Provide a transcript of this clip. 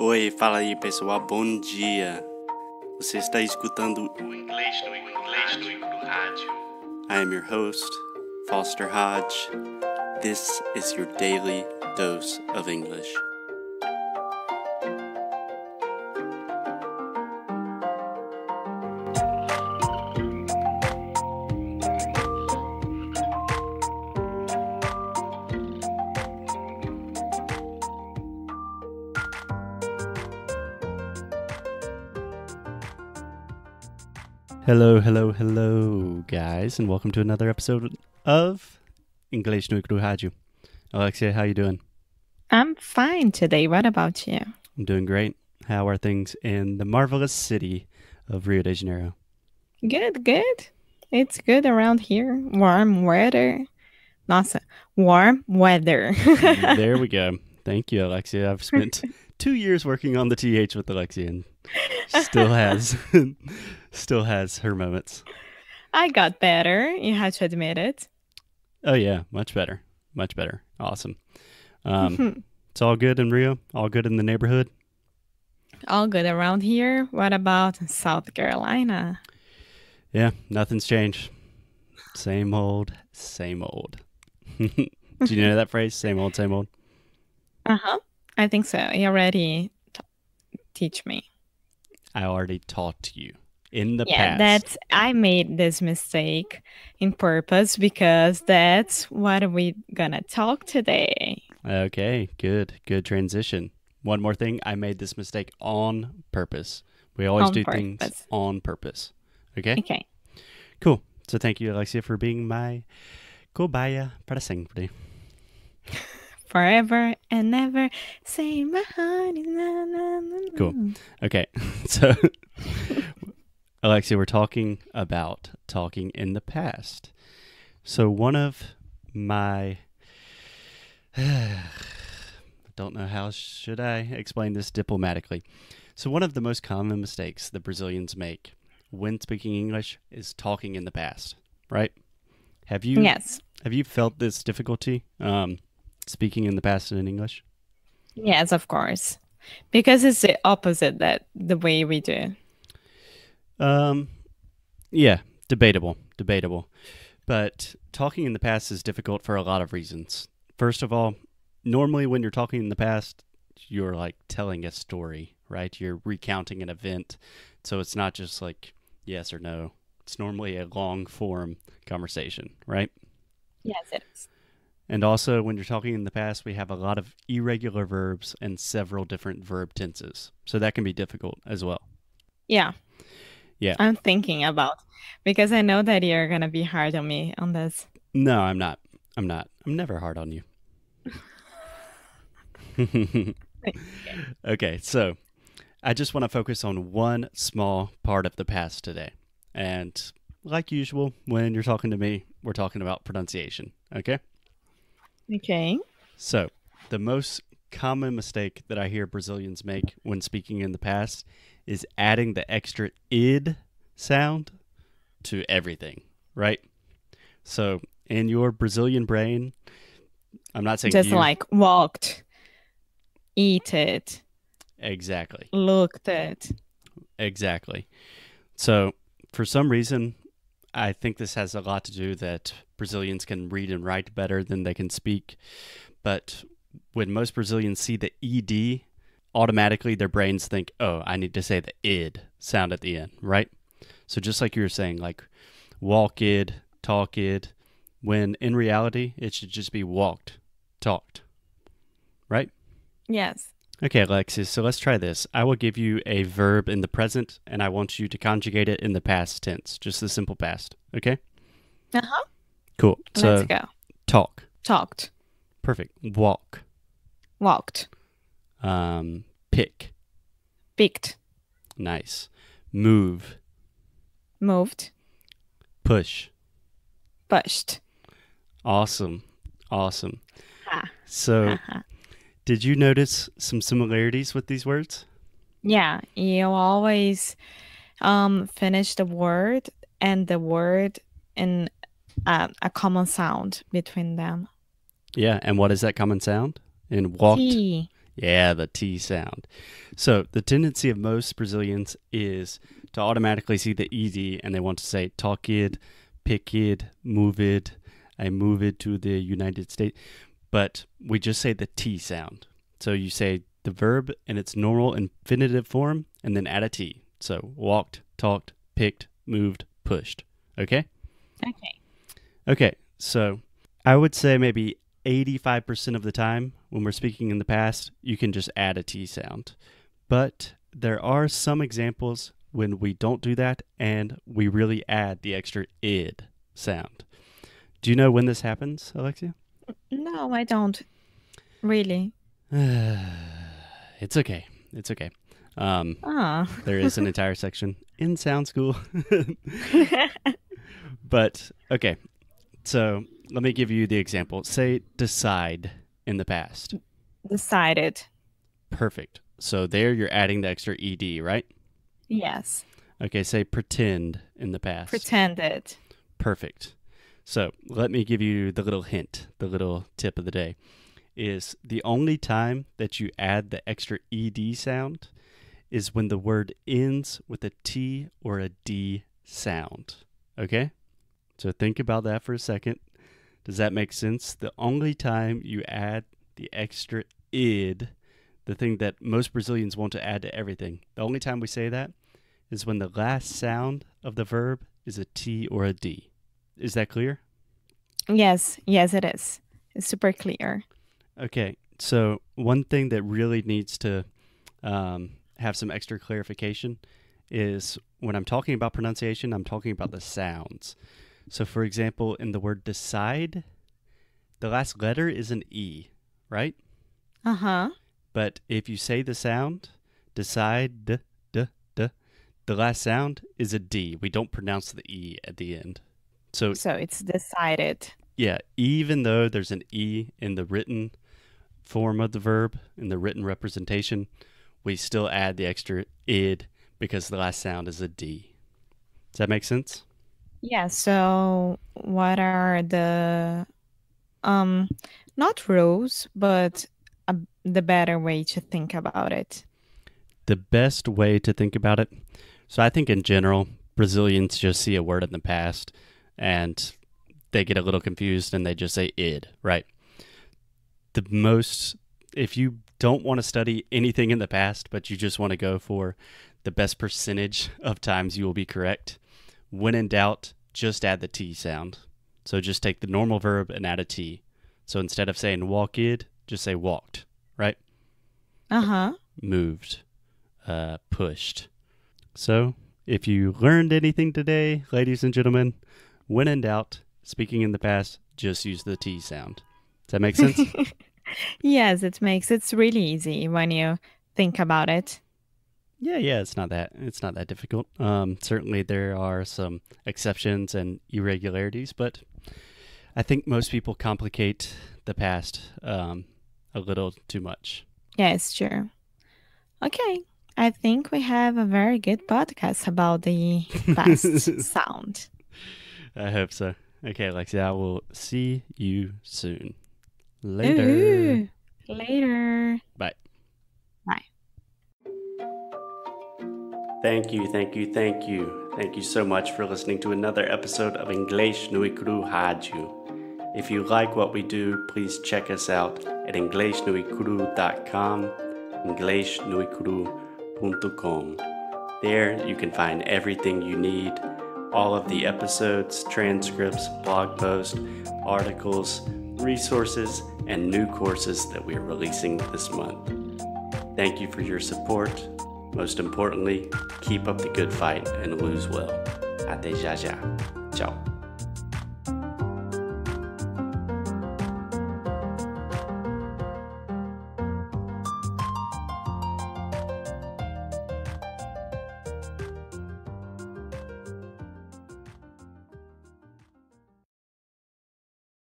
Oi, fala aí pessoal, bom dia. Você está escutando o inglês no, inglês no rádio. I am your host, Foster Hodge. This is your daily dose of English. Hello, hello, hello, guys, and welcome to another episode of English no Rádio. Alexia, how are you doing? I'm fine today. What about you? I'm doing great. How are things in the marvelous city of Rio de Janeiro? Good, good. It's good around here. Warm weather. Nossa, warm weather. there we go. Thank you, Alexia. I've spent two years working on the TH with Alexia and still has still has her moments. I got better. You have to admit it. Oh yeah, much better, much better. Awesome. Um, it's all good in Rio. All good in the neighborhood. All good around here. What about South Carolina? Yeah, nothing's changed. Same old, same old. Do you know that phrase? Same old, same old. Uh huh. I think so. You already teach me. I already taught you in the yeah, past. that's I made this mistake in purpose because that's what we're gonna talk today. Okay, good, good transition. One more thing, I made this mistake on purpose. We always On do purpose. things on purpose. Okay, Okay. cool. So thank you, Alexia, for being my cobaya para sempre. Forever and ever, say my heart is na, na, na, na. Cool. Okay, so Alexia, we're talking about talking in the past. So one of my I don't know how should I explain this diplomatically. So one of the most common mistakes the Brazilians make when speaking English is talking in the past, right? Have you Yes. have you felt this difficulty um, speaking in the past in English? Yes, of course. Because it's the opposite that the way we do. Um, yeah, debatable, debatable. But talking in the past is difficult for a lot of reasons. First of all, normally when you're talking in the past, you're like telling a story, right? You're recounting an event. So it's not just like yes or no. It's normally a long form conversation, right? Yes, it is. And also, when you're talking in the past, we have a lot of irregular verbs and several different verb tenses. So that can be difficult as well. Yeah. Yeah. I'm thinking about because I know that you're gonna be hard on me on this. No, I'm not. I'm not. I'm never hard on you. okay, so I just want to focus on one small part of the past today. And like usual, when you're talking to me, we're talking about pronunciation. Okay? Okay. So, the most common mistake that I hear Brazilians make when speaking in the past is adding the extra id sound to everything, right? So, in your Brazilian brain, I'm not saying Just you like walked, eat it, exactly. looked it. Exactly. So, for some reason, I think this has a lot to do that Brazilians can read and write better than they can speak. But when most Brazilians see the ed, automatically their brains think, "Oh, I need to say the id sound at the end," right? So just like you were saying, like walk id, talk id, when in reality it should just be walked, talked, right? Yes. Okay, Alexis, so let's try this. I will give you a verb in the present, and I want you to conjugate it in the past tense, just the simple past. Okay? Uh huh. Cool. So, Let's go. talk. Talked, Perfect. Walk. walked, Um, pick. picked, Nice. Move. moved, Push. pushed. Awesome. Awesome. Ah. So, Uh-huh. Did you notice some similarities with these words? Yeah, you always um finish the word and the word in uh, a common sound between them. Yeah, and what is that common sound? In walked. T. Yeah, the T sound. So the tendency of most Brazilians is to automatically see the ED and they want to say talk it, pick it, move it, I move it to the United States. But we just say the T sound. So you say the verb in its normal infinitive form and then add a T. So walked, talked, picked, moved, pushed. Okay? Okay. Okay. So I would say maybe 85% of the time when we're speaking in the past, you can just add a T sound. But there are some examples when we don't do that and we really add the extra id sound. Do you know when this happens, Alexia? No, I don't. Really. it's okay. It's okay. Um, Ah. there is an entire section in Sound School. but okay, so let me give you the example. Say decide in the past. Decided. Perfect. So there you're adding the extra ed, right? Yes. Okay, say pretend in the past. Pretended. Perfect. So let me give you the little hint, the little tip of the day. Is the only time that you add the extra ed sound is when the word ends with a T or a D sound. Okay? So think about that for a second. Does that make sense? The only time you add the extra id, the thing that most Brazilians want to add to everything, the only time we say that is when the last sound of the verb is a T or a D. Is that clear? Yes. Yes, it is. It's super clear. Okay, so one thing that really needs to um, have some extra clarification is when I'm talking about pronunciation, I'm talking about the sounds. So, for example, in the word decide, the last letter is an E, right? Uh huh. But if you say the sound, decide, d, d, d, the last sound is a D. We don't pronounce the E at the end. So, So it's decided. yeah, even though there's an E in the written form of the verb, in the written representation, we still add the extra id because the last sound is a D. Does that make sense? Yeah. So what are the um not rules, but a, the better way to think about it? The best way to think about it. So I think in general, Brazilians just see a word in the past and they get a little confused and they just say id, right? The most, if you don't want to study anything in the past, but you just want to go for the best percentage of times you will be correct, when in doubt, just add the T sound. So just take the normal verb and add a T. So instead of saying walked, just say walked, right? Uh huh. moved, uh, pushed. So, if you learned anything today, ladies and gentlemen, when in doubt, speaking in the past, just use the T sound. Does that make sense? yes, it makes it's really easy when you think about it. yeah, yeah, it's not that it's not that difficult. Um, certainly there are some exceptions and irregularities, but I think most people complicate the past um, a little too much. Yes, sure. Okay. I think we have a very good podcast about the past sound. I hope so. Okay, Alexia, I will see you soon. Later. Ooh. Later. Bye. Bye. Thank you, thank you, thank you. Thank you so much for listening to another episode of English Nui Cru Rádio. If you like what we do, please check us out at inglesnuecru.com, inglesnuecru.com. There you can find everything you need all of the episodes, transcripts, blog posts, articles, resources, and new courses that we are releasing this month. Thank you for your support. Most importantly, keep up the good fight and lose well. Até já já. Ciao.